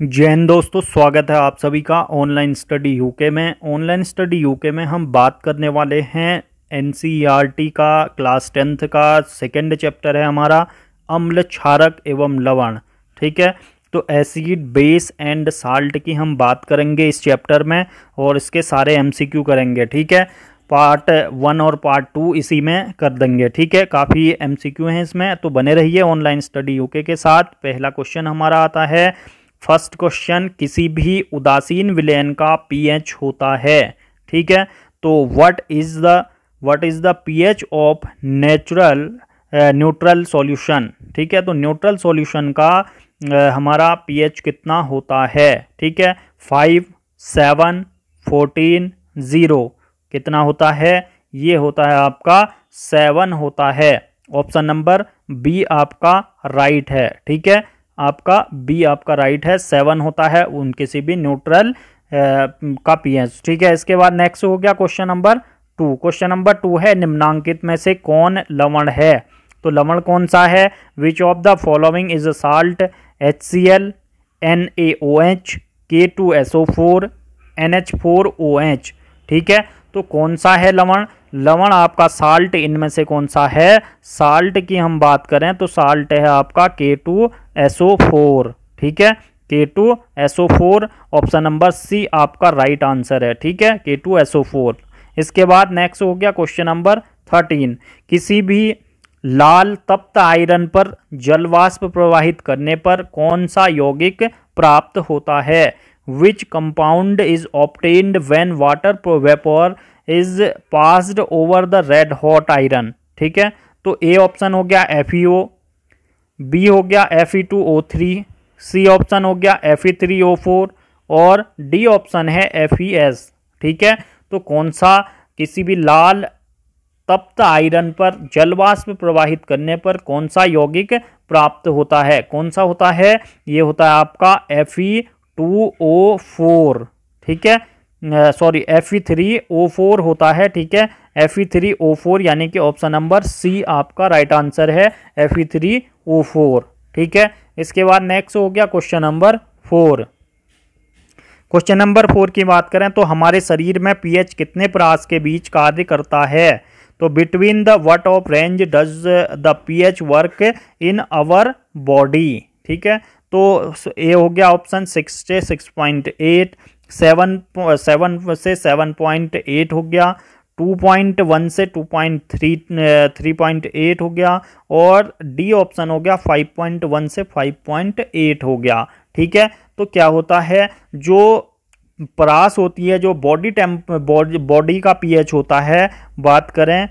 जैन दोस्तों, स्वागत है आप सभी का ऑनलाइन स्टडी यूके में। ऑनलाइन स्टडी यूके में हम बात करने वाले हैं एनसीईआरटी का क्लास टेंथ का सेकंड चैप्टर है हमारा, अम्ल क्षारक एवं लवण। ठीक है? तो एसिड बेस एंड साल्ट की हम बात करेंगे इस चैप्टर में और इसके सारे एमसीक्यू करेंगे। ठीक है? पार्ट वन और पार्ट टू इसी में कर देंगे। ठीक है? काफ़ी एमसीक्यू हैं इसमें तो बने रहिए ऑनलाइन स्टडी यूके के साथ। पहला क्वेश्चन हमारा आता है फ़र्स्ट क्वेश्चन किसी भी उदासीन विलयन का पीएच होता है ठीक है? तो what is the what is the pH of natural neutral solution ठीक है? तो न्यूट्रल सॉल्यूशन का uh, हमारा पीएच कितना होता है ठीक है? फाइव सेवन फोर्टीन ज़ीरो कितना होता है? ये होता है आपका सेवन होता है। ऑप्शन नंबर बी आपका राइट है ठीक है? आपका बी आपका राइट है सेवन होता है, उन किसी भी न्यूट्रल का पीएच ठीक है? इसके बाद नेक्स्ट हो गया question number two question number two है, निम्नांकित में से कौन लवण है? तो लवण कौन सा है? Which of the following is a salt H C L N A O H K two S O four N H four O H ठीक है? तो कौन सा है लवण? लवण आपका साल्ट इनमें से कौन सा है? साल्ट की हम बात करें तो साल्ट है आपका के टू एसओ फोर ठीक है? K two S O four option number C आपका राइट आंसर है, ठीक है? के टू एसओ फोर इसके बाद नेक्स्ट हो गया क्वेश्चन नंबर थर्टीन किसी भी लाल तप्त आयरन पर जलवाष्प प्रवाहित करने पर कौन सा यौगिक प्राप्त होता है? Which compound is obtained when water vapour is passed over the red hot iron ठीक है? तो ए ऑप्शन हो गया एफ़ ई ओ बी हो गया F E two O three C option हो गया F E three O four और डी ऑप्शन है एफ़ ई एस ठीक है? तो कौन सा किसी भी लाल तप्त आयरन पर जलवाष्प प्रवाहित करने पर कौन सा यौगिक प्राप्त होता है? कौन सा होता है? ये होता है आपका F E two O four, ठीक है? Sorry, F E three O four होता है, ठीक है? F E three O four यानी कि ऑप्शन नंबर सी आपका राइट right आंसर है, F E three O four, ठीक है? इसके बाद नेक्स्ट हो गया question number four. Question number four की बात करें तो हमारे शरीर में पीएच कितने प्रास के बीच कार्य करता है? तो between the what of range does the pH work in our body, ठीक है? तो ए हो गया ऑप्शन सिक्स से six point eight seven seven से सेवन पॉइंट एट हो गया टू पॉइंट वन से two point three three point eight हो गया और डी ऑप्शन हो गया फाइव पॉइंट वन से फाइव पॉइंट एट हो गया। ठीक है? तो क्या होता है? जो परास होती है, जो बॉडी टेम्प बॉडी का पीएच होता है, बात करें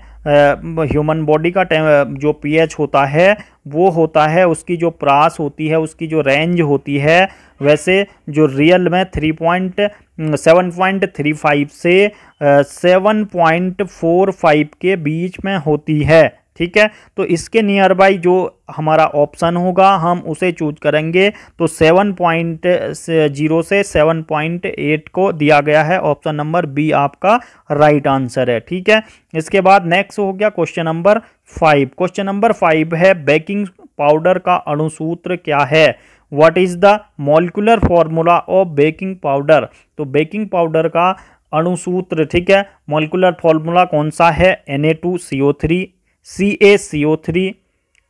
ह्यूमन बॉडी का जो पीएच होता है वो होता है, उसकी जो प्रास होती है, उसकी जो रेंज होती है, वैसे जो रियल में three point seven point three five से सेवन पॉइंट फोर फाइव के बीच में होती है। ठीक है? तो इसके नियर बाई जो हमारा ऑप्शन होगा, हम उसे चूज़ करेंगे। तो सेवन पॉइंट ज़ीरो से सेवन पॉइंट एट को दिया गया है। ऑप्शन नंबर बी आपका राइट आंसर है, ठीक है? इसके बाद नेक्स्ट हो गया question number five question number five है बेकिंग पाउडर का अणुसूत्र क्या है? What is the molecular formula of baking powder तो बेकिंग पाउडर का अणुसूत्र, ठीक है? मोलिकुलर फॉर्मूला कौन सा है? N A two C A C O three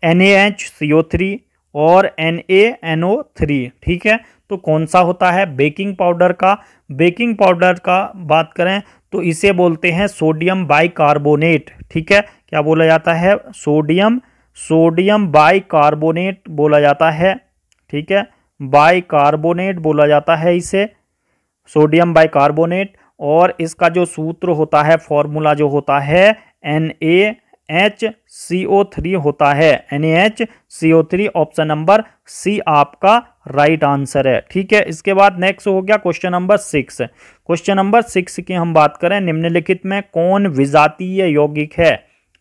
N A H C O three और N A N O three ठीक है? तो कौन सा होता है? बेकिंग पाउडर का। बेकिंग पाउडर का बात करें तो इसे बोलते हैं सोडियम बाइकार्बोनेट, ठीक है? क्या बोला जाता है? सोडियम सोडियम बाइकार्बोनेट बोला जाता है, ठीक है? बाइकार्बोनेट बोला जाता है इसे, सोडियम बाइकार्बोनेट। और इसका जो सूत्र होता है, फॉर्मूला जो होता है N A H C O three होता है। N H C O three option number C आपका राइट आंसर है। ठीक है, इसके बाद नेक्स्ट हो गया question number six question number six की हम बात करें, निम्नलिखित में कौन विजातीय यौगिक है?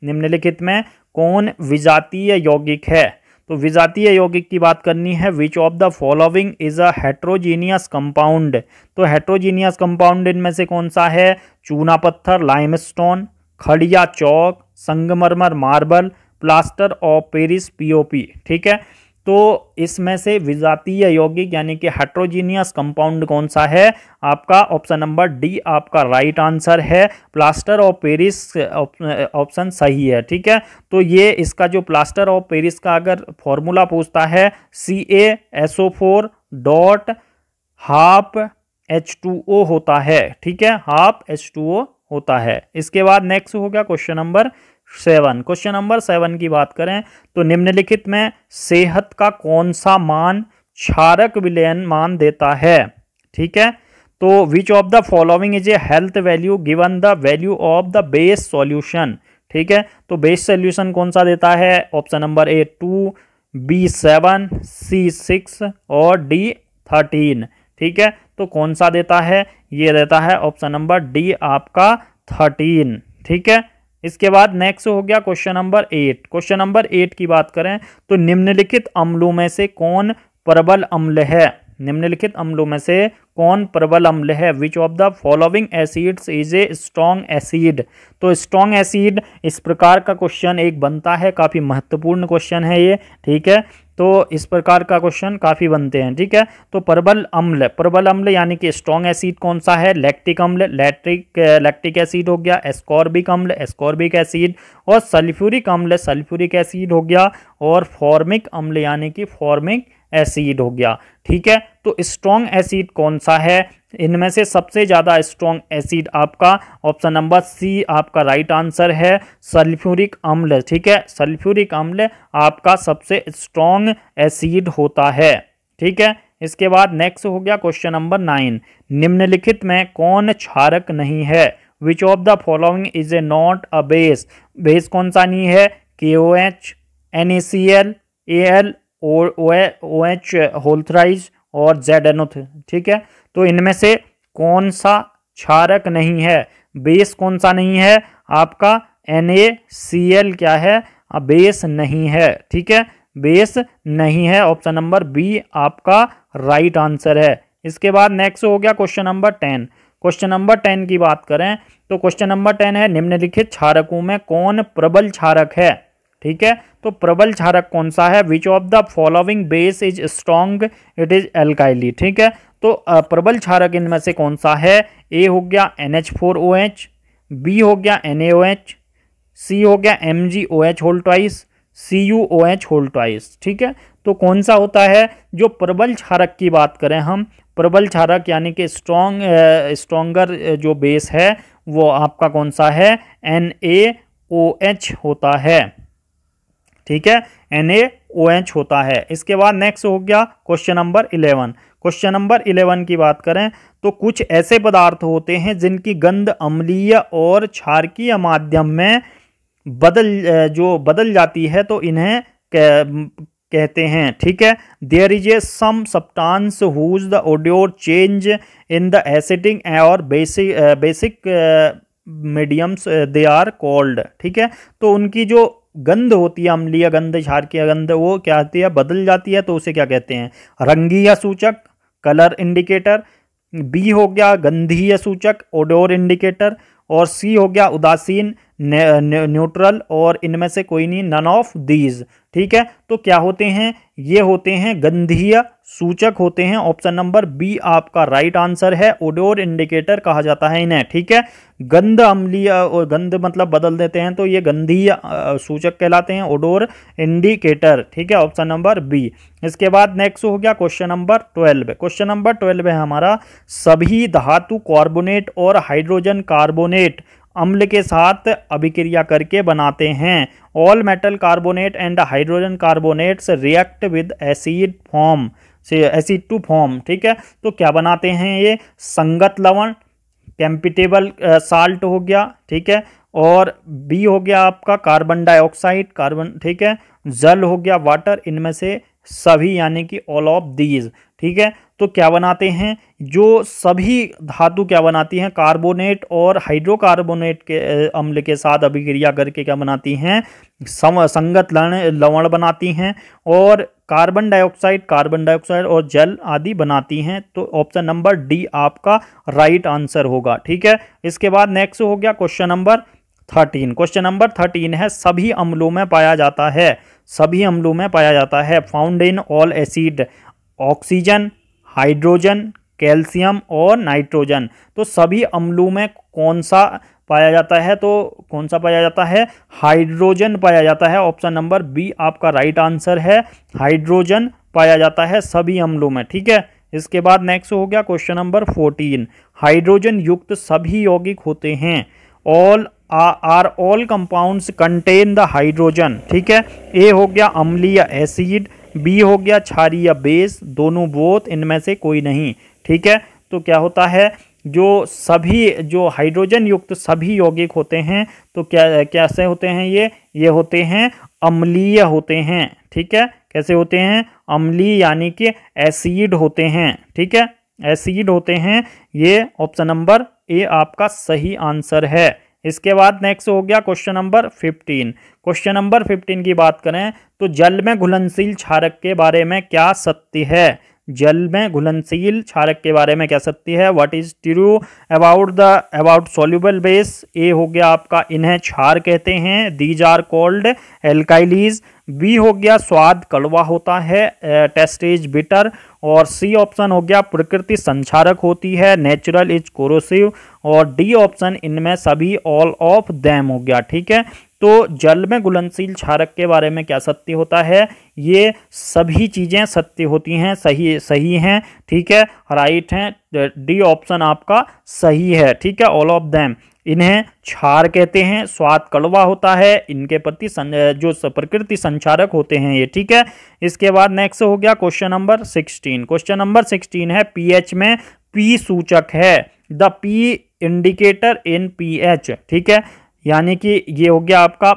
निम्नलिखित में कौन विजातीय यौगिक है? तो विजातीय यौगिक की बात करनी है which of the following is a heterogeneous compound तो हेट्रोजीनियस कंपाउंड इनमें से कौन सा है? चूना पत्थर लाइमस्टोन खड़िया चौक संगमरमर, marble, plaster of Paris POP ठीक है? तो इसमें से विजातीय यौगिक यानी कि हेट्रोजीनियस कंपाउंड कौन सा है? आपका ऑप्शन नंबर डी आपका राइट आंसर है। प्लास्टर ऑफ़ पेरिस ऑप्शन सही है, ठीक है? तो ये इसका जो प्लास्टर ऑफ़ पेरिस का अगर फॉर्मूला पूछता है C A S O four dot half H two O होता है, ठीक है? हाफ़ एच टू ओ होता है। इसके बाद नेक्स्ट हो गया question number seven. Question number seven की बात करें तो निम्नलिखित में सेहत का कौन सा मान क्षारक विलयन मान देता है? ठीक है? तो which of the following is a health value given the value of the base solution ठीक है? तो बेस सॉल्यूशन कौन सा देता है? Option number A two B seven C six और डी थर्टीन ठीक है? तो कौन सा देता है? ये देता है ऑप्शन नंबर डी आपका थर्टीन ठीक है? इसके बाद नेक्स्ट हो गया question number eight question number eight की बात करें तो निम्नलिखित अम्लों में से कौन प्रबल अम्ल है? निम्नलिखित अम्लों में से कौन प्रबल अम्ल है? Which of the following acids is a strong acid तो स्ट्रॉन्ग एसिड इस प्रकार का क्वेश्चन एक बनता है, काफ़ी महत्वपूर्ण क्वेश्चन है ये, ठीक है? तो इस प्रकार का क्वेश्चन काफ़ी बनते हैं, ठीक है? तो प्रबल अम्ल प्रबल अम्ल यानी कि स्ट्रॉन्ग एसिड कौन सा है? लैक्टिक अम्ल लैक्टिक लैक्टिक एसिड हो गया एस्कॉर्बिक अम्ल एस्कॉर्बिक एसिड और सल्फ्यूरिक अम्ल सल्फ्यूरिक एसिड हो गया और फॉर्मिक अम्ल यानी कि फॉर्मिक एसिड हो गया, ठीक है? तो स्ट्रॉन्ग एसिड कौन सा है? इनमें से सबसे ज़्यादा स्ट्रॉन्ग एसिड आपका ऑप्शन नंबर सी आपका राइट आंसर है सल्फ्यूरिक अम्ल ठीक है? सल्फ्यूरिक अम्ल आपका सबसे स्ट्रॉन्ग एसिड होता है, ठीक है? इसके बाद नेक्स्ट हो गया क्वेश्चन नंबर नाइन निम्नलिखित में कौन क्षारक नहीं है? Which of the following is a not a base base कौन सा नहीं है? K O H N A C L A L O H whole thrice और जेड एनोथ, ठीक है? तो इनमें से कौन सा क्षारक नहीं है? बेस कौन सा नहीं है? आपका एन ए सी एल क्या है? बेस नहीं है, ठीक है? बेस नहीं है, ऑप्शन नंबर बी आपका राइट आंसर है। इसके बाद नेक्स्ट हो गया question number ten. Question number ten की बात करें तो क्वेश्चन नंबर टेन है निम्नलिखित क्षारकों में कौन प्रबल क्षारक है? ठीक है? तो प्रबल क्षारक कौन सा है? Which of the following base is strong it is alkali ठीक है? तो प्रबल क्षारक इनमें से कौन सा है? ए हो गया N H four O H B हो गया N A O H C हो गया M G O H whole twice C U O H whole twice ठीक है? तो कौन सा होता है? जो प्रबल क्षारक की बात करें हम, प्रबल क्षारक यानी कि स्ट्रॉन्ग स्ट्रॉन्गर जो बेस है, वो आपका कौन सा है? एन ए ओ एच होता है। ठीक है? एन ए ओ एच होता है। इसके बाद नेक्स्ट हो गया question number eleven question number eleven की बात करें तो कुछ ऐसे पदार्थ होते हैं जिनकी गंध अम्लीय और क्षारकीय माध्यम में बदल जो बदल जाती है तो इन्हें कहते हैं, ठीक है? There is a some substance whose the odour change in the acidic और basic basic mediums they are called ठीक है? तो उनकी जो गंध होती है, अम्लीय गंध क्षारकीय गंध, वो क्या होती है, बदल जाती है तो उसे क्या कहते हैं? रंगीय सूचक कलर इंडिकेटर बी हो गया गंधीय सूचक ओडोर इंडिकेटर और सी हो गया उदासीन न्यूट्रल और इनमें से कोई नहीं नन ऑफ़ दीज ठीक है? तो क्या होते हैं? ये होते हैं गंधीय सूचक होते हैं। ऑप्शन नंबर बी आपका राइट आंसर है। ओडोर इंडिकेटर कहा जाता है इन्हें, ठीक है? गंध अम्लीय, और गंध मतलब बदल देते हैं तो ये गंधीय सूचक कहलाते हैं ओडोर इंडिकेटर ठीक है? Option number B. इसके बाद नेक्स्ट हो गया question number twelve question number twelve है हमारा, सभी धातु कार्बोनेट और हाइड्रोजन कार्बोनेट अम्ल के साथ अभिक्रिया करके बनाते हैं। All metal carbonate and hydrogen carbonates react with acid form acid to form ठीक है? तो क्या बनाते हैं ये? संगत लवण कैंपिटेबल साल्ट हो गया, ठीक है? और बी हो गया आपका कार्बन डाइऑक्साइड कार्बन ठीक है? जल हो गया वाटर इनमें से सभी, यानी कि ऑल ऑफ़ दीज ठीक है? तो क्या बनाते हैं? जो सभी धातु क्या बनाती हैं? कार्बोनेट और हाइड्रोकार्बोनेट के अम्ल के साथ अभिक्रिया करके क्या बनाती हैं? संगत लवण बनाती हैं और कार्बन डाइऑक्साइड कार्बन डाइऑक्साइड और जल आदि बनाती हैं तो ऑप्शन नंबर डी आपका राइट आंसर होगा, ठीक है? इसके बाद नेक्स्ट हो गया question number thirteen. Question number thirteen है, सभी अम्लों में पाया जाता है, सभी अम्लों में पाया जाता है found in all acid oxygen hydrogen calcium और नाइट्रोजन तो सभी अम्लों में कौन सा पाया जाता है तो कौन सा पाया जाता है? हाइड्रोजन पाया जाता है। ऑप्शन नंबर बी आपका राइट आंसर है। हाइड्रोजन पाया जाता है सभी अम्लों में, ठीक है? इसके बाद नेक्स्ट हो गया क्वेश्चन नंबर फोर्टीन। हाइड्रोजन युक्त सभी यौगिक होते हैं। All are all compounds contain the hydrogen ठीक है? ए हो गया अम्लीय एसिड बी हो गया क्षारीय बेस दोनों बोथ इनमें से कोई नहीं, ठीक है? तो क्या होता है? जो सभी, जो हाइड्रोजन युक्त सभी यौगिक होते हैं तो क्या, कैसे होते हैं ये? ये होते हैं अम्लीय होते हैं, ठीक है? कैसे होते हैं? अम्लीय यानी कि एसिड होते हैं, ठीक है? एसिड होते हैं, ये ऑप्शन नंबर ए आपका सही आंसर है। इसके बाद नेक्स्ट हो गया question number fifteen question number fifteen की बात करें तो जल में घुलनशील क्षारक के बारे में क्या सत्य है? जल में घुलनशील क्षारक के बारे में कह सकती है। What is true about the about soluble base A हो गया आपका, इन्हें क्षार कहते हैं। These are called alkalis B हो गया, स्वाद कड़वा होता है टेस्ट इज़ बिटर और सी ऑप्शन हो गया, प्रकृति संचारक होती है नेचुरल इज़ कोरोसिव और डी ऑप्शन इनमें सभी ऑल ऑफ़ दैम हो गया, ठीक है? तो जल में घुलनशील क्षारक के बारे में क्या सत्य होता है? ये सभी चीज़ें सत्य होती हैं, सही सही हैं, ठीक है? राइट हैं डी ऑप्शन आपका सही है, ठीक है? ऑल ऑफ़ दैम इन्हें क्षार कहते हैं, स्वाद कड़वा होता है, इनके प्रति जो प्रकृति संचारक होते हैं ये, ठीक है? इसके बाद नेक्स्ट हो गया question number sixteen question number sixteen है पीएच में पी सूचक है the P indicator in pH ठीक है? यानी कि ये हो गया आपका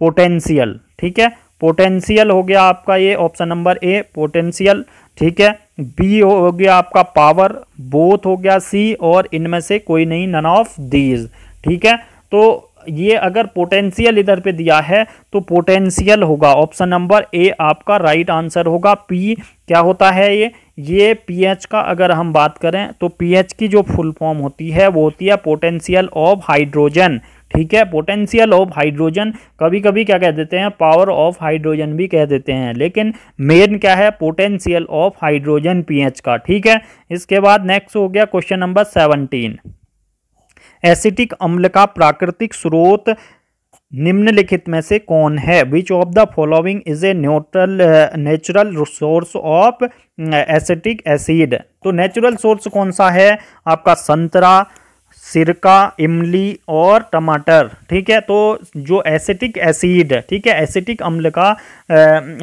पोटेंशियल ठीक है? पोटेंशियल हो गया आपका ये ऑप्शन नंबर ए पोटेंशियल ठीक है? बी हो गया आपका पावर बोथ हो गया सी और इनमें से कोई नहीं नन ऑफ़ दीज ठीक है? तो ये अगर पोटेंशियल इधर पे दिया है तो पोटेंशियल होगा। ऑप्शन नंबर ए आपका राइट आंसर होगा। पी क्या होता है ये? ये पीएच का अगर हम बात करें तो पीएच की जो फुल फॉर्म होती है, वो होती है पोटेंशियल ऑफ़ हाइड्रोजन ठीक है? पोटेंशियल ऑफ़ हाइड्रोजन कभी कभी क्या कह देते हैं? पावर ऑफ़ हाइड्रोजन भी कह देते हैं। लेकिन मेन क्या है? पोटेंशियल ऑफ़ हाइड्रोजन पीएच का। ठीक है? इसके बाद नेक्स्ट हो गया क्वेश्चन नंबर सेवनटीन एसिटिक अम्ल का प्राकृतिक स्रोत निम्नलिखित में से कौन है? Which of the following is a neutral natural source of acetic acid तो नेचुरल सोर्स कौन सा है? आपका संतरा, सिरका, इमली और टमाटर, ठीक है? तो जो एसिटिक एसिड ठीक है? एसिटिक अम्ल का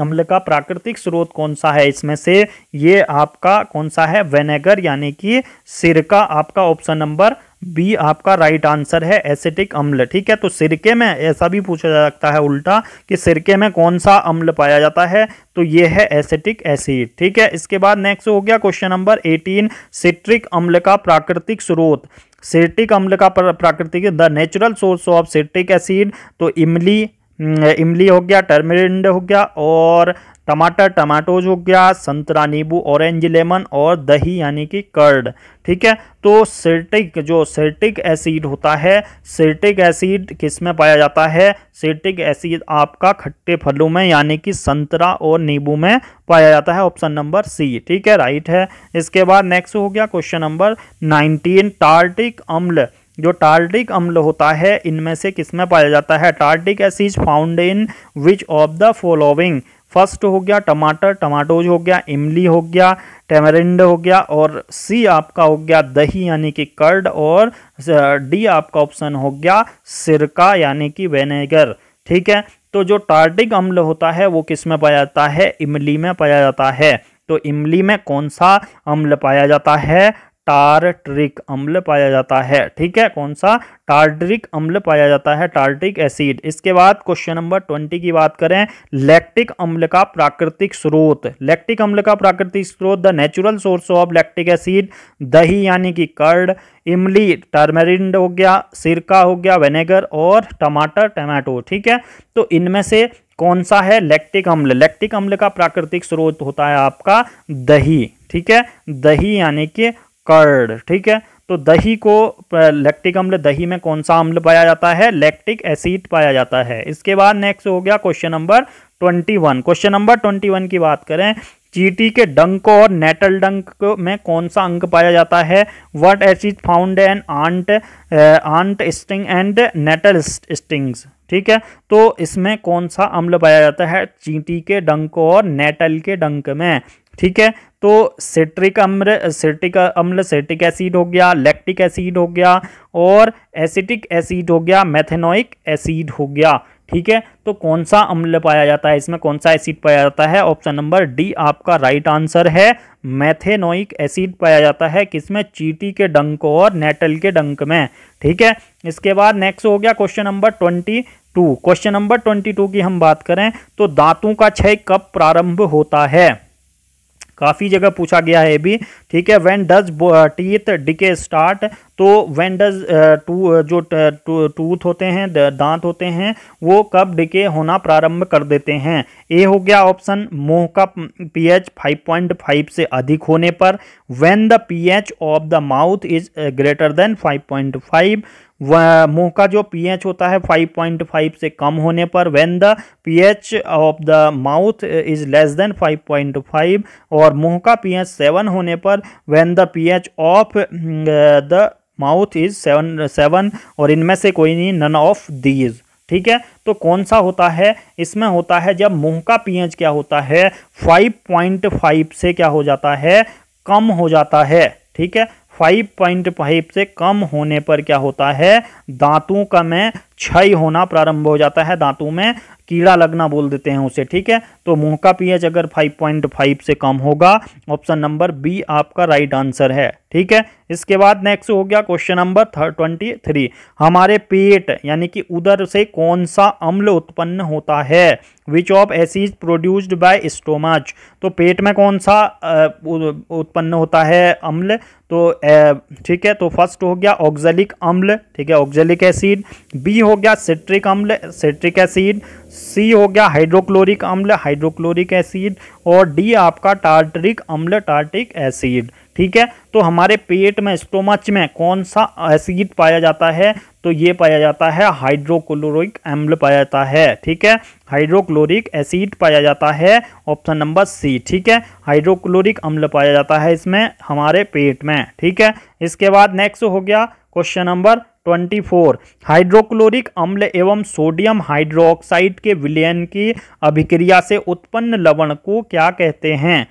अम्ल का प्राकृतिक स्रोत कौन सा है इसमें से? ये आपका कौन सा है? वेनेगर यानी कि सिरका, आपका ऑप्शन नंबर बी आपका राइट आंसर है एसिटिक अम्ल। ठीक है तो सिरके में ऐसा भी पूछा जा सकता है उल्टा कि सिरके में कौन सा अम्ल पाया जाता है तो ये है एसिटिक एसिड ठीक है, इसके बाद नेक्स्ट हो गया क्वेश्चन नंबर 18 सिट्रिक अम्ल का प्राकृतिक स्रोत। सिट्रिक अम्ल का प्राकृतिक the natural source of citric acid तो इमली इमली हो गया, टर्मरिंड हो गया, और टमाटर, टमाटोज हो गया, संतरा नींबू ऑरेंज लेमन और दही यानी कि कर्ड ठीक है? तो सिर्टिक जो सिर्टिक एसिड होता है सिर्टिक एसिड किसमें पाया जाता है? सिर्टिक एसिड आपका खट्टे फलों में यानी कि संतरा और नींबू में पाया जाता है ऑप्शन नंबर सी ठीक है? राइट है? इसके बाद नेक्स्ट हो गया क्वेश्चन नंबर नाइनटीन टार्टिक अम्ल जो टार्टिक अम्ल होता है, इनमें से किसमें पाया जाता है? Tartaric acid found in which of the following first हो गया टमाटर, टमाटोज हो गया, इमली हो गया, टेमरिंड हो गया और सी आपका हो गया दही यानी कि कर्ड और डी आपका ऑप्शन हो गया सिरका यानी कि वेनेगर ठीक है? तो जो टार्टिक अम्ल होता है वो किसमें पाया जाता है? इमली में पाया जाता है। तो इमली में कौन सा अम्ल पाया जाता है? टार्ट्रिक अम्ल पाया जाता है। ठीक है? कौन सा? टार्ट्रिक अम्ल पाया जाता है, टार्ट्रिक एसिड। इसके बाद क्वेश्चन नंबर ट्वेंटी की बात करें, लैक्टिक अम्ल का प्राकृतिक स्रोत। लैक्टिक अम्ल का प्राकृतिक स्रोत, the natural source of lactic acid, दही यानी कि कर्ड इमली, टर्मेरिंड हो गया, सिरका हो गया, विनेगर और टमाटर, टमाटो। ठीक है? तो इनमें से कौन सा है? लैक्टिक अम्ल। लैक्टिक अम्ल का प्राकृतिक स्रोत होता है आपका दही। ठीक है? दही यानी कि कर्ड, ठीक है? तो दही को लैक्टिक अम्ल, दही में कौन सा अम्ल पाया जाता है? लैक्टिक एसिड पाया जाता है। इसके बाद नेक्स्ट हो गया question number twenty one question number twenty one की बात करें, चीटी के डंक और नेटल डंक में कौन सा अंक पाया जाता है? What acid found in ant ant sting and nettle stings ठीक है? तो इसमें कौन सा अम्ल पाया जाता है? चींटी के डंक और नेटल के डंक में। ठीक है? तो सिट्रिक अम्ल सिट्रिक अम्ल सिट्रिक एसिड हो गया लैक्टिक एसिड हो गया और एसिटिक एसिड हो गया मैथेनोइक एसिड हो गया। ठीक है? तो कौन सा अम्ल पाया जाता है? इसमें कौन सा एसिड पाया जाता है? ऑप्शन नंबर डी आपका राइट आंसर है। मैथेनोइक एसिड पाया जाता है किसमें? चीटी के डंक और नेटल के डंक में। ठीक है? इसके बाद नेक्स्ट हो गया question number twenty two question number twenty two की हम बात करें तो दांतों का क्षय कब प्रारंभ होता है? काफ़ी जगह पूछा गया है भी। ठीक है when does teeth decay start तो व्हेन डज टू जो टूथ होते हैं दांत होते हैं, वो कब डिके होना प्रारंभ कर देते हैं? ए हो गया ऑप्शन मुँह का पीएच 5.5 से अधिक होने पर। When the pH of the mouth is greater than 5.5 मुँह का जो पीएच होता है 5.5 से कम होने पर when the pH of the mouth is less than 5.5 और मुँह का पीएच 7 होने पर when the pH of the mouth is seven seven और इनमें से कोई नहीं नन ऑफ़ दीज ठीक है? तो कौन सा होता है? इसमें होता है जब मुँह का पीएच क्या होता है? 5.5 से क्या हो जाता है? कम हो जाता है। ठीक है? फाइव पॉइंट फाइव से कम होने पर क्या होता है? दांतों का में क्षय होना प्रारंभ हो जाता है। दांतों में कीड़ा लगना बोल देते हैं उसे, ठीक है? तो मुँह का पीएच अगर 5.5 से कम होगा ऑप्शन नंबर बी आपका राइट आंसर है, ठीक है? इसके बाद नेक्स्ट हो गया क्वेश्चन नंबर ट्वेंटी थ्री हमारे पेट, यानी कि उधर से कौन सा अम्ल उत्पन्न होता है? Which of acid produced by stomach तो पेट में कौन सा उत्पन्न होता है अम्ल? तो ठीक है? तो फ़र्स्ट हो गया ऑक्जेलिक अम्ल, ठीक है? ऑक्जेलिक एसिड बी हो गया सिट्रिक अम्ल सिट्रिक एसिड सी हो गया हाइड्रोक्लोरिक अम्ल हाइड्रोक्लोरिक एसिड और डी आपका टार्टरिक अम्ल टार्टिक एसिड ठीक है? तो हमारे पेट में स्टोमच में कौन सा एसिड पाया जाता है? तो ये पाया जाता है हाइड्रोक्लोरिक अम्ल पाया जाता है। ठीक है? हाइड्रोक्लोरिक एसिड पाया जाता है ऑप्शन नंबर सी ठीक है? हाइड्रोक्लोरिक अम्ल पाया जाता है इसमें, हमारे पेट में। ठीक है? इसके बाद नेक्स्ट हो गया क्वेश्चन नंबर 24 हाइड्रोक्लोरिक अम्ल एवं सोडियम हाइड्रोक्साइड के विलयन की अभिक्रिया से उत्पन्न लवण को क्या कहते हैं?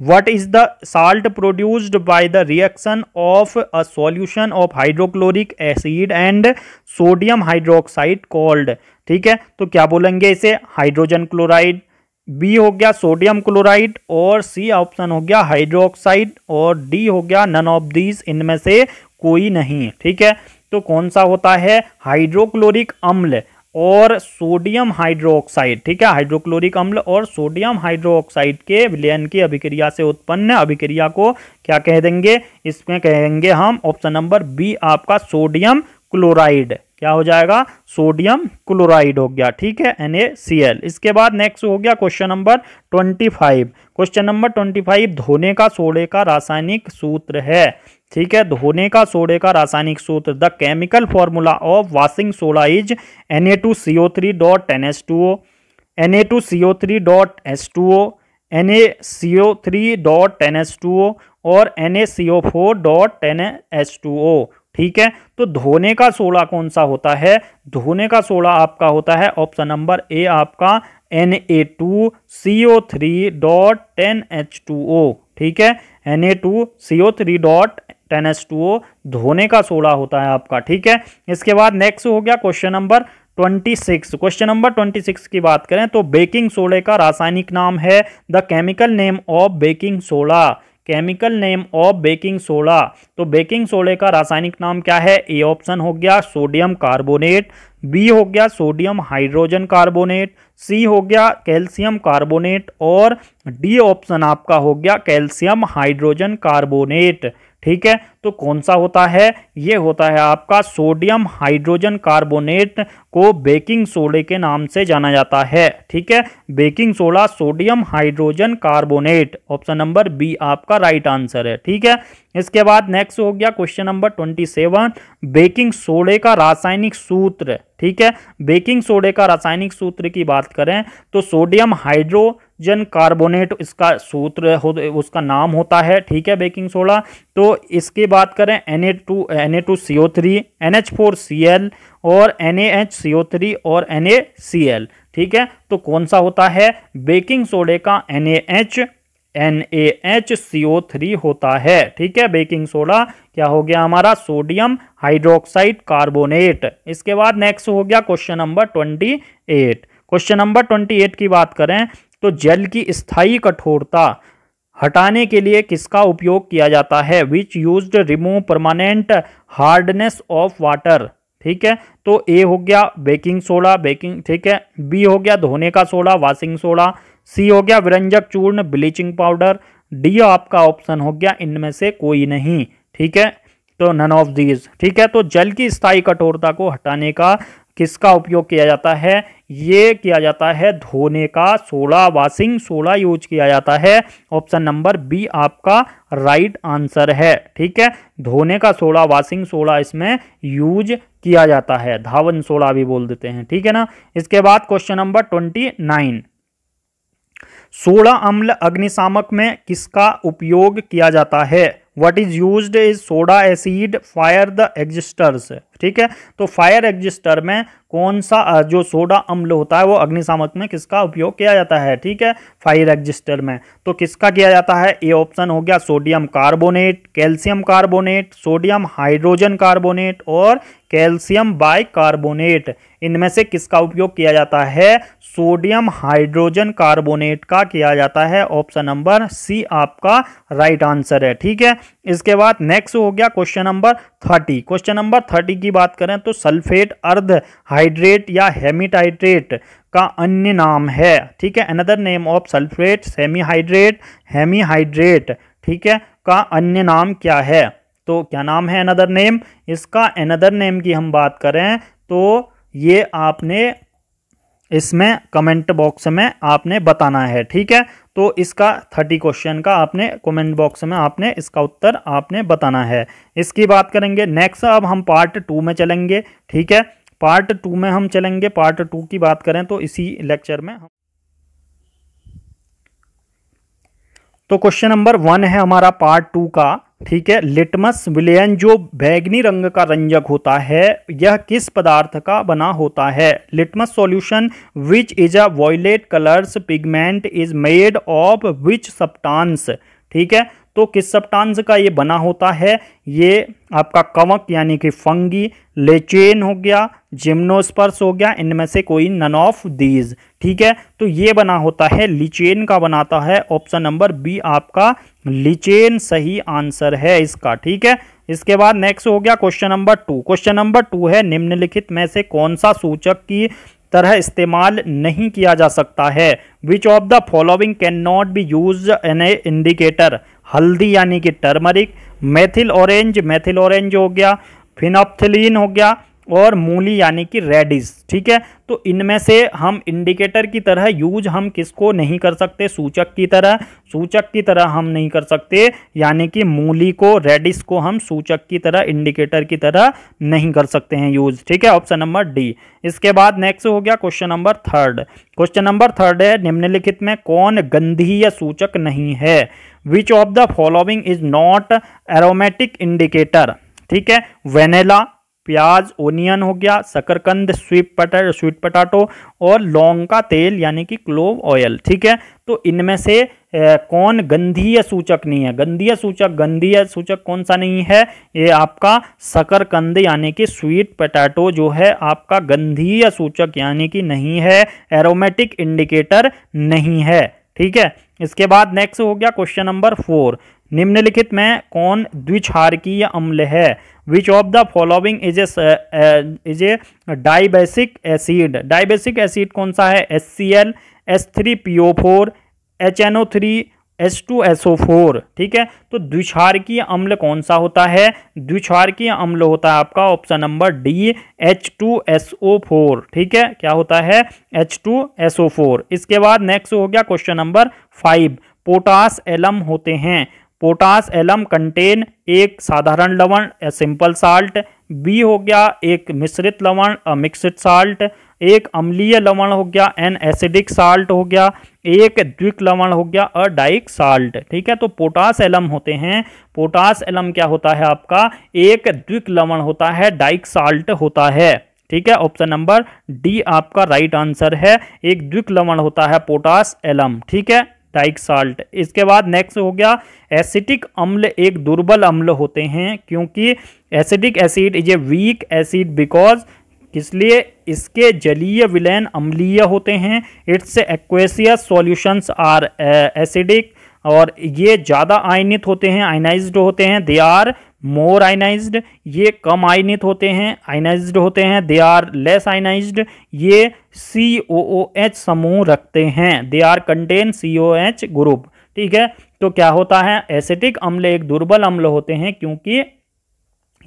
What is the salt produced by the reaction of a solution of hydrochloric acid and sodium hydroxide called? ठीक है तो क्या बोलेंगे इसे? हाइड्रोजन क्लोराइड बी हो गया सोडियम क्लोराइड और सी ऑप्शन हो गया हाइड्रोक्साइड और डी हो गया नन ऑफ़ दीज इनमें से कोई नहीं। ठीक है तो कौन सा होता है? हाइड्रोक्लोरिक अम्ल और सोडियम हाइड्रोक्साइड, ठीक है? हाइड्रोक्लोरिक अम्ल और सोडियम हाइड्रोक्साइड के विलयन की अभिक्रिया से उत्पन्न अभिक्रिया को क्या कह देंगे? इसमें कहेंगे हम ऑप्शन नंबर बी, आपका सोडियम क्लोराइड। क्या हो जाएगा? सोडियम क्लोराइड हो गया, ठीक है? NaCl इसके बाद नेक्स्ट हो गया question number twenty five question number twenty five धोने का, सोडे का रासायनिक सूत्र है। ठीक है, धोने का, सोडे का रासायनिक सूत्र, the chemical formula of washing soda is N A two C O three dot N S two O N A two C O three dot S two O N A C O three dot ten S two O और N A C O four dot ten S two O ठीक है? तो धोने का soda कौन सा होता है? धोने का सोडा आपका होता है, ऑप्शन नंबर ए आपका N A two C O three dot ten H two O ठीक है? N A two C O three dot ten S two O धोने का सोडा होता है आपका, ठीक है? इसके बाद नेक्स्ट हो गया question number twenty six question number twenty six की बात करें तो बेकिंग सोडे का रासायनिक नाम है the chemical name of baking soda. Chemical name of baking soda. तो बेकिंग सोडे का रासायनिक नाम क्या है? ए ऑप्शन हो गया सोडियम कार्बोनेट बी हो गया सोडियम हाइड्रोजन कार्बोनेट सी हो गया कैल्शियम कार्बोनेट और डी ऑप्शन आपका हो गया कैल्शियम हाइड्रोजन कार्बोनेट ठीक है? तो कौन सा होता है? ये होता है आपका सोडियम हाइड्रोजन कार्बोनेट को बेकिंग सोडे के नाम से जाना जाता है। ठीक है? Baking soda sodium hydrogen carbonate. Option number B आपका राइट आंसर है। ठीक है? इसके बाद नेक्स्ट हो गया question number twenty seven, baking सोडे का रासायनिक सूत्र। ठीक है? बेकिंग सोडे का रासायनिक सूत्र की बात करें तो सोडियम हाइड्रोजन कार्बोनेट इसका सूत्र हो, उसका नाम होता है, ठीक है बेकिंग सोडा तो इसकी बात करें N A two N A two C O three N H four C L और N A H C O three और एन ए सी एल ठीक है? तो कौन सा होता है? बेकिंग सोडे का N A H N A H C O three होता है, ठीक है? बेकिंग सोडा क्या हो गया हमारा? सोडियम हाइड्रोक्साइड कार्बोनेट इसके बाद नेक्स्ट हो गया question number twenty eight question number twenty eight की बात करें तो जल की स्थायी कठोरता हटाने के लिए किसका उपयोग किया जाता है? Which use remove permanent hardness of water ठीक है? तो ए हो गया बेकिंग सोडा बेकिंग ठीक है? बी हो गया धोने का सोडा वॉशिंग सोडा सी हो गया विरंजक, चूर्ण ब्लीचिंग पाउडर डी आपका ऑप्शन हो गया, इनमें से कोई नहीं। ठीक है? तो नन ऑफ़ दीज ठीक है? तो जल की स्थायी कठोरता को हटाने का किसका उपयोग किया जाता है? ये किया जाता है धोने का, सोडा, वाशिंग, सोडा यूज़ किया जाता है। ऑप्शन नंबर बी आपका राइट आंसर है। ठीक है? धोने का, सोडा, वाशिंग, सोडा इसमें यूज़ किया जाता है। धावन, सोडा भी बोल देते हैं। ठीक है ना? इसके बाद question number twenty nine. Soda अम्ल अग्निशामक में किसका उपयोग किया जाता है? What is use is soda acid fire the extinguishers ठीक है? तो फायर एग्जिस्टर में कौन सा जो सोडा अम्ल होता है, वो अग्निशामक में किसका उपयोग किया जाता है? ठीक है? फायर एग्जिस्टर में। तो किसका किया जाता है? ए ऑप्शन हो गया sodium carbonate calcium carbonate sodium hydrogen carbonate और कैल्शियम बाइकार्बोनेट इनमें से किसका उपयोग किया जाता है? सोडियम हाइड्रोजन कार्बोनेट का किया जाता है। ऑप्शन नंबर सी आपका राइट आंसर है। ठीक है? इसके बाद नेक्स्ट हो गया question number thirty question number thirty की बात करें तो सल्फेट अर्ध हाइड्रेट या हेमिटाइट्रेट का अन्य नाम है, ठीक है? Another name of sulphate semi hydrate hemi hydrate ठीक है? का अन्य नाम क्या है? तो क्या नाम है अनदर नेम इसका अनदर नेम की हम बात करें तो ये आपने इसमें कमेंट बॉक्स में आपने बताना है, ठीक है? तो इसका थर्टी क्वेश्चन का आपने कमेंट बॉक्स में आपने इसका उत्तर आपने बताना है। इसकी बात करेंगे नेक्स्ट अब हम पार्ट टू में चलेंगे, ठीक है? पार्ट टू में हम चलेंगे पार्ट टू की बात करें तो इसी लेक्चर में हम तो क्वेश्चन नंबर वन है हमारा पार्ट टू का। ठीक है, लिटमस विलयन जो बैगनी रंग का रंजक होता है, यह किस पदार्थ का बना होता है? Litmus solution which is a violet colours pigment is made of which substance ठीक है तो किस सब्टांस का ये बना होता है? ये आपका कवक, यानी कि फंगी लेचेन हो गया जिम्नोस्पर्स हो गया, इनमें से कोई नन ऑफ़ दीज ठीक है तो ये बना होता है लिचेन का बनाता है ऑप्शन नंबर बी आपका लिचेन सही आंसर है इसका, ठीक है? इसके बाद नेक्स्ट हो गया question number two question number two है, निम्नलिखित में से कौन सा सूचक की तरह इस्तेमाल नहीं किया जा सकता है? Which of the following can not be use an a indicator हल्दी यानी कि turmeric methyl orange methyl orange हो गया फिनॉप्थिलीन हो गया और मूली यानी कि रेडिस ठीक है? तो इनमें से हम इंडिकेटर की तरह यूज़ हम किसको नहीं कर सकते? सूचक की तरह। सूचक की तरह हम नहीं कर सकते, यानी कि मूली को रेडिस को हम सूचक की तरह इंडिकेटर की तरह नहीं कर सकते हैं यूज़ ठीक है? ऑप्शन नंबर डी इसके बाद नेक्स्ट हो गया question number third question number third है, निम्नलिखित में कौन गंधीय सूचक नहीं है? Which of the following is not aromatic indicator ठीक है? वेनेला प्याज, ओनियन हो गया, शकरकंद, स्वीट पटा स्वीट पटाटो और लौंग का तेल, यानी कि क्लोव ऑयल, ठीक है? तो इनमें से कौन गंधीय सूचक नहीं है? गंधीय सूचक गंधीय सूचक कौन सा नहीं है? ये आपका शकरकंद, यानी कि स्वीट पटाटो जो है, आपका गंधीय सूचक, यानी कि नहीं है एरोमेटिक इंडिकेटर नहीं है, ठीक है? इसके बाद नेक्स्ट हो गया क्वेश्चन नंबर फोर निम्नलिखित में कौन द्विक्षारकीय अम्ल है? Which of the following is is a dibasic acid dibasic acid कौन सा है? S C L S three P O four H N O three S two S O four ठीक है? तो द्विक्षारकीय अम्ल कौन सा होता है? द्विक्षारकीय अम्ल होता है आपका option number D H two S O four ठीक है? क्या होता है? H two S O four इसके बाद नेक्स्ट हो गया question number five potash alum होते हैं। पोटास एलम कंटेन, एक साधारण लवण सिंपल साल्ट बी हो गया, एक मिश्रित लवण मिक्सड साल्ट, एक अम्लीय लवण हो गया एन एसिडिक साल्ट हो गया, एक द्विक लवण हो गया और डाइक साल्ट ठीक है? तो पोटास एलम होते हैं। पोटास एलम क्या होता है आपका? एक द्विक लवण होता है डाइक साल्ट होता है, ठीक है? ऑप्शन नंबर डी आपका राइट आंसर है। एक द्विक लवण होता है पोटास एलम, ठीक है? डाइक साल्ट। इसके बाद नेक्स्ट हो गया एसिटिक अम्ल एक दुर्बल अम्ल होते हैं, क्योंकि acidic acid is a weak acid because इसलिए इसके जलीय विलयन अम्लीय होते हैं। It's aqueous solutions are acidic और ये ज़्यादा आयनित होते हैं आयनाइज्ड होते हैं। दे आर मोर आयनाइज्ड ये कम आयनित होते हैं आयनाइज्ड होते हैं दे आर लेस आयनाइज्ड ये सी ओ ओ एच समूह रखते हैं they are contain C O H group ठीक है? तो क्या होता है? एसिटिक अम्ल एक दुर्बल अम्ल होते हैं, क्योंकि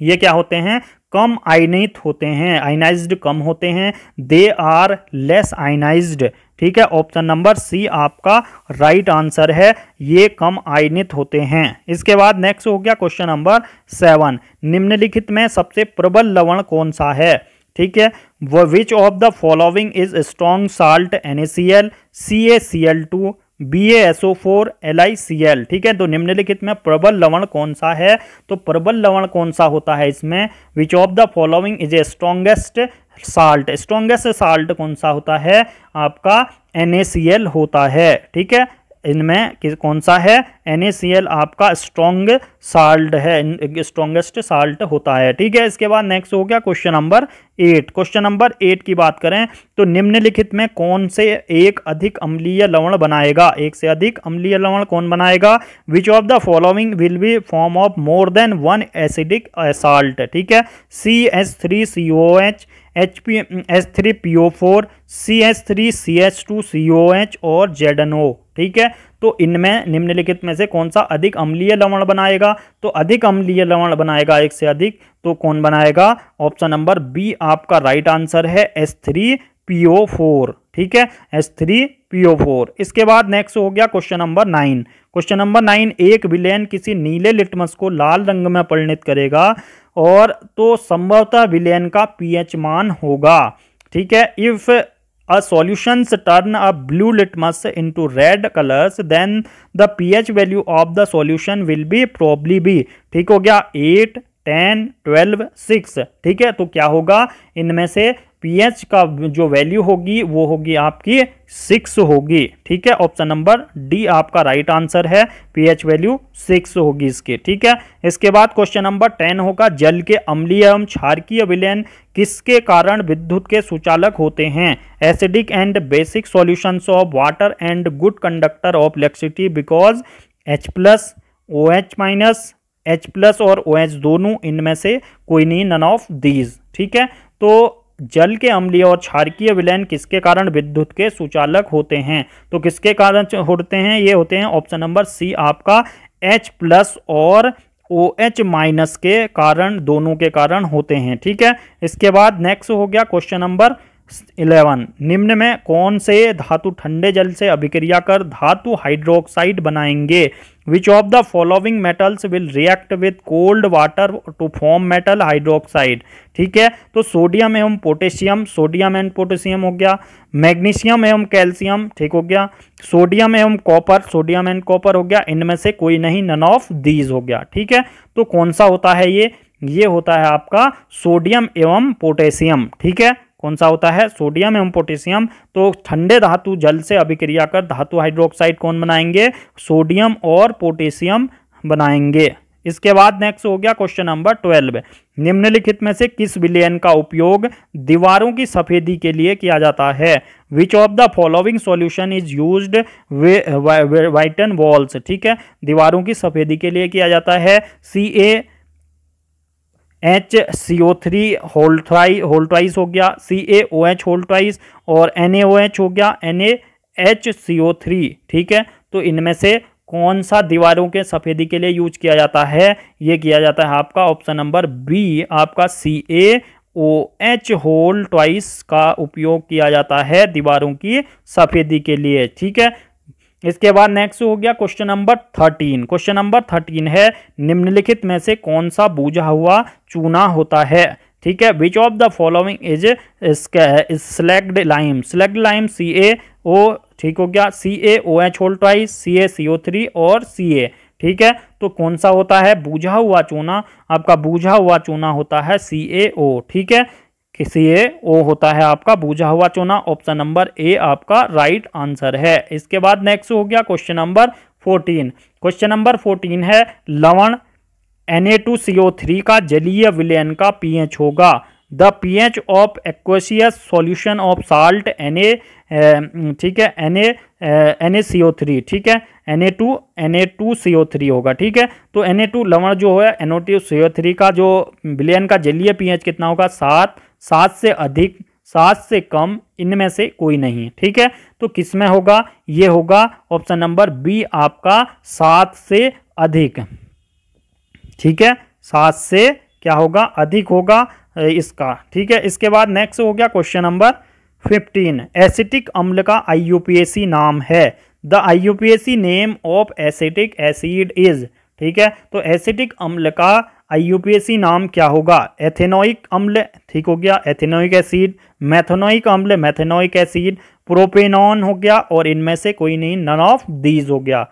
ये क्या होते हैं? कम आयनित होते हैं, आयनाइज्ड कम होते हैं। दे आर लेस आयनाइज्ड ठीक है ऑप्शन नंबर सी आपका राइट right आंसर है। ये कम आयनित होते हैं। इसके बाद नेक्स्ट हो गया क्वेश्चन नंबर सेवन निम्नलिखित में सबसे प्रबल लवण कौन सा है? ठीक है which of the following is strong salt N A C L C A C L two B S O four L I C L ठीक है? तो निम्नलिखित में प्रबल लवण कौन सा है? तो प्रबल लवण कौन सा होता है इसमें? Which of the following is a strongest salt strongest salt कौन सा होता है? आपका एन होता है, ठीक है? इनमें कौन सा है? NaCl आपका स्ट्रॉन्ग साल्ट है। स्ट्रॉन्गेस्ट साल्ट होता है। ठीक है, इसके बाद नेक्स्ट हो गया question number eight question number eight की बात करें तो निम्नलिखित में कौन से एक अधिक अम्लीय लवण बनाएगा? एक से अधिक अम्लीय लवण कौन बनाएगा? Which of the following will be form of more than one acidic salt ठीक है C S three C O H H P H three P O four C S three C H two C O H और Z N O ठीक है? तो इनमें निम्नलिखित में से कौन सा अधिक अम्लीय लवण बनाएगा? तो अधिक अम्लीय लवण बनाएगा एक से अधिक तो कौन बनाएगा? ऑप्शन नंबर बी आपका राइट आंसर है एस थ्री पीओ फोर ठीक है? एस थ्री पीओ फोर इसके बाद नेक्स्ट हो गया question number nine question number nine एक विलेन किसी नीले लिटमस को लाल रंग में परिणित करेगा और तो संभवतः विलेन का पीएच मान होगा, ठीक है? If a solutions turn a blue litmus into red colours then the pH value of the solution will be probably be ठीक हो गया एट टेन ट्वेल्व सिक्स ठीक है? तो क्या होगा? इनमें से पीएच का जो वैल्यू होगी, वो होगी आपकी सिक्स होगी। ठीक है? ऑप्शन नंबर डी आपका राइट आंसर है। पीएच वैल्यू सिक्स होगी इसके। ठीक है? इसके बाद क्वेश्चन नंबर टेन होगा। जल के अम्लीय एवं क्षारकीय विलयन किसके कारण विद्युत के सुचालक होते हैं? Acidic and basic solutions of water and good conductor of electricity because H plus O H minus H plus और ओ एच दोनों इनमें से कोई नहीं नन ऑफ़ दीज ठीक है? तो जल के अम्लीय और क्षारकीय विलयन किसके कारण विद्युत के सुचालक होते हैं? तो किसके कारण होते हैं? ये होते हैं ऑप्शन नंबर सी आपका H प्लस और ओ एच माइनस के कारण, दोनों के कारण होते हैं। ठीक है? इसके बाद नेक्स्ट हो गया क्वेश्चन नंबर इलेवन निम्न में कौन से धातु ठंडे जल से अभिक्रिया कर धातु हाइड्रोक्साइड बनाएँगे? Which of the following metals will react with cold water to form metal hydroxide ठीक है? तो सोडियम एवं पोटेशियम सोडियम एंड पोटेशियम हो गया। मैग्नीशियम एवं कैल्शियम ठीक हो गया। सोडियम एवं कॉपर सोडियम एंड कॉपर हो गया। इनमें से कोई नहीं नन ऑफ़ दीज हो गया। ठीक है? तो कौन सा होता है ये? ये होता है आपका सोडियम एवं पोटेशियम ठीक है? कौन सा होता है? सोडियम एवं पोटेशियम। तो ठंडे धातु जल से अभिक्रिया कर धातु हाइड्रोक्साइड कौन बनाएँगे? सोडियम और पोटेशियम बनाएँगे। इसके बाद नेक्स्ट हो गया क्वेश्चन नंबर ट्वेल्व निम्नलिखित में से किस विलयन का उपयोग दीवारों की सफेदी के लिए किया जाता है? Which of the following solution is used whiten walls ठीक है? दीवारों की सफेदी के लिए किया जाता है। C A H C O three whole tri whole twice हो गया C A O H whole twice और एन ए ओ एच हो गया N A H C O three ठीक है? तो इनमें से कौन सा दीवारों के सफ़ेदी के लिए यूज़ किया जाता है? ये किया जाता है आपका ऑप्शन नंबर बी आपका C A O H whole twice का उपयोग किया जाता है दीवारों की सफ़ेदी के लिए, ठीक है? इसके बाद नेक्स्ट हो गया question number thirteen question number thirteen है, निम्नलिखित में से कौन सा बूझा हुआ चूना होता है? ठीक है which of the following is slaked lime slaked lime C A O ठीक हो गया C A O H whole twice C A C O three और सी ए ठीक है तो कौन सा होता है? बूझा हुआ चूना, आपका बूझा हुआ चूना होता है सी ए ओ ठीक है सी ए होता है आपका, बूझा हुआ चूना ऑप्शन नंबर ए आपका राइट आंसर है। इसके बाद नेक्स्ट हो गया question number fourteen question number fourteen है, लवण Na2CO3 का जलीय विलयन का पीएच होगा। The pH of aqueous solution of salt Na ठीक है N A N A C O three ठीक है? Na2 Na2CO3 होगा, ठीक है? तो एन ए टू लवण जो है NO2CO3 का जो विलयन का जलीय पीएच कितना होगा? सात सात से अधिक, सात से कम इनमें से कोई नहीं, ठीक है? तो किसमें होगा? ये होगा, ऑप्शन नंबर बी आपका सात से अधिक, ठीक है? सात से क्या होगा? अधिक होगा इसका, ठीक है? इसके बाद नेक्स्ट हो गया क्वेश्चन नंबर फिफ्टीन एसिटिक अम्ल का आईयूपीएसी नाम है। The IUPAC name of acetic acid is ठीक है? तो एसिटिक अम्ल का आईयूपीएसी नाम क्या होगा? एथेनोइक अम्ल, ठीक हो गया। एथेनोइक एसिड मैथेनोइक अम्ल मैथेनोइक एसिड प्रोपेनॉन हो गया, और इनमें से कोई नहीं नन ऑफ़ दीज हो गया।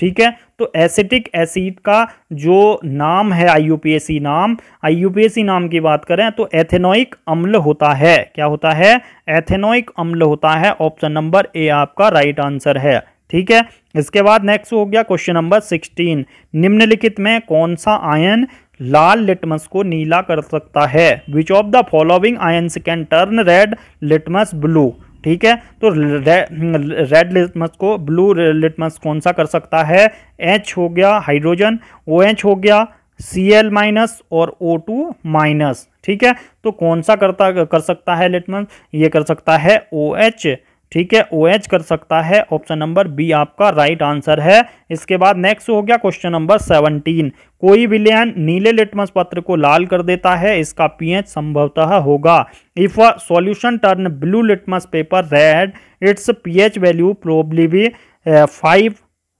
ठीक है? तो एसिटिक एसिड का जो नाम है आईयूपीएसी नाम आईयूपीएसी नाम की बात करें तो एथेनोइक अम्ल होता है। क्या होता है? एथेनोइक अम्ल होता है। ऑप्शन नंबर ए आपका राइट आंसर है। ठीक है? इसके बाद नेक्स्ट हो गया क्वेश्चन नंबर सिक्सटीन। निम्नलिखित में कौन सा आयन लाल लिटमस को नीला कर सकता है? Which of the following ions can turn red litmus blue ठीक है? तो रेड लिटमस को ब्लू लिटमस कौन सा कर सकता है? एच हो गया हाइड्रोजन ओ एच हो गया सी एल माइनस और ओ टू माइनस ठीक है? तो कौन सा करता, कर सकता है लिटमस ये कर सकता है ओ एच ठीक है ओ OH कर सकता है ऑप्शन नंबर बी आपका राइट आंसर है। इसके बाद नेक्स्ट हो गया क्वेश्चन नंबर सेवनटीन कोई विलयन नीले लिटमस पत्र को लाल कर देता है इसका पीएच संभवतः होगा। If a solution turn blue litmus paper red its pH value probably be five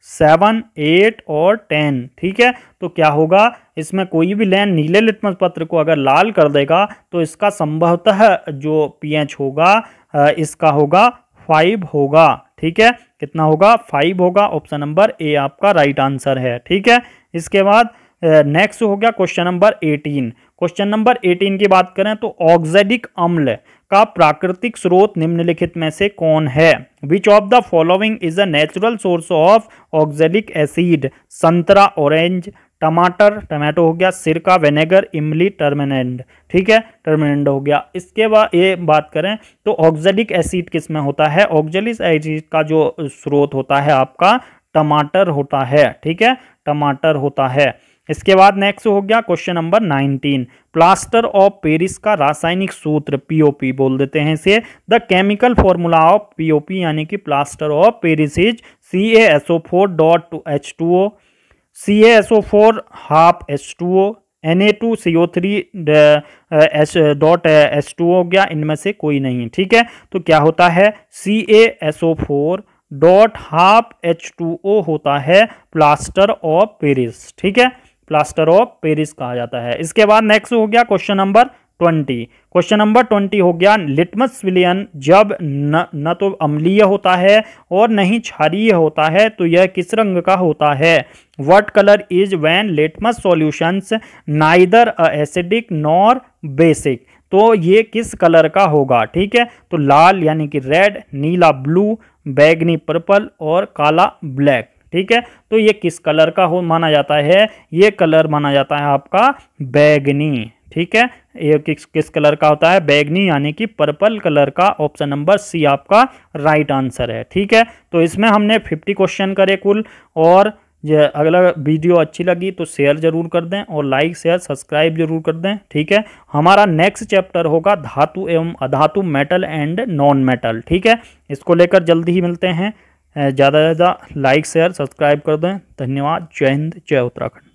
seven eight और टेन ठीक है तो क्या होगा? इसमें कोई भी लैन नीले लिटमस पत्र को अगर लाल कर देगा तो इसका संभवतः जो पीएच होगा uh, इसका होगा फाइव होगा, ठीक है? कितना होगा? फाइव होगा। ऑप्शन नंबर ए आपका राइट आंसर है, ठीक है? इसके बाद नेक्स्ट हो गया question number eighteen question number eighteen की बात करें तो ऑक्जेडिक अम्ल का प्राकृतिक स्रोत निम्नलिखित में से कौन है? Which of the following is a natural source of oxalic acid संतरा ऑरेंज टमाटर, टमाटो हो गया, सिरका, वेनेगर, इमली, टर्मिनेंड। ठीक है? टर्मिनेंड हो गया। इसके बाद ये बात करें तो ऑक्जेलिक एसिड किसमें होता है? ऑक्जेलिक एसिड का जो स्रोत होता है आपका, टमाटर होता है। ठीक है? टमाटर होता है। इसके बाद नेक्स्ट हो गया question number 19 plaster of Paris का रासायनिक सूत्र पीओपी बोल देते हैं इसे। The chemical formula of POP यानी कि plaster of Paris is C S O four dot two H two O C S O four half H two O N A two C O three S dot S two हो गया, इनमें से कोई नहीं, ठीक है? तो क्या होता है? C A S O four dot half H two O होता है प्लास्टर ऑफ़ पेरिस ठीक है? प्लास्टर ऑफ़ पेरिस कहा जाता है। इसके बाद नेक्स्ट हो गया question number twenty. Question number twenty हो गया लिटमस विलियन जब न, न तो अम्लीय होता है और न ही क्षारीय होता है तो यह किस रंग का होता है? What colour is when litmus solutions neither acidic nor basic तो ये किस कलर का होगा ठीक है? तो लाल यानी कि रेड नीला ब्लू बैगनी पर्पल और काला ब्लैक ठीक है? तो ये किस कलर का हो माना जाता है? ये कलर माना जाता है आपका बैगनी। ठीक है? ये किस किस कलर का होता है? बैगनी, यानी कि पर्पल कलर का ऑप्शन नंबर सी आपका राइट आंसर है। ठीक है? तो इसमें हमने 50 क्वेश्चन करे कुल और ये अगला वीडियो अच्छी लगी तो शेयर ज़रूर कर दें और लाइक, शेयर, सब्सक्राइब ज़रूर कर दें। ठीक है? हमारा नेक्स्ट चैप्टर होगा धातु एवं अधातु मेटल एंड नॉन मेटल। ठीक है? इसको लेकर जल्दी ही मिलते हैं। ज़्यादा से ज़्यादा लाइक, शेयर, सब्सक्राइब कर दें। धन्यवाद। जय हिंद, जय उत्तराखंड।